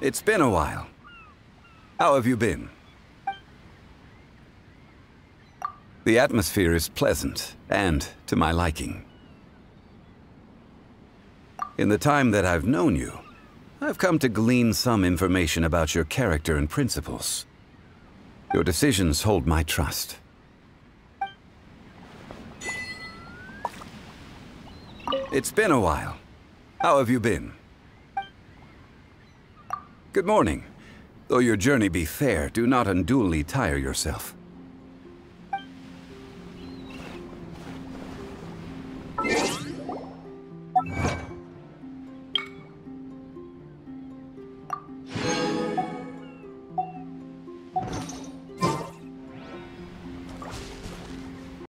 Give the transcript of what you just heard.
It's been a while. How have you been? The atmosphere is pleasant and to my liking. In the time that I've known you, I've come to glean some information about your character and principles. Your decisions hold my trust. It's been a while. How have you been? Good morning. Though your journey be fair, do not unduly tire yourself.